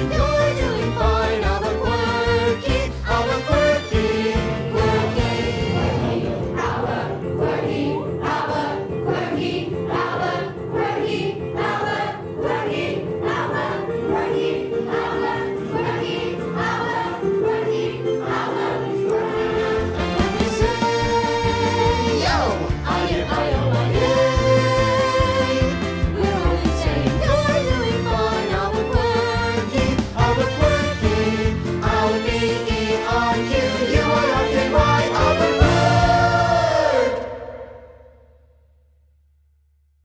Señor.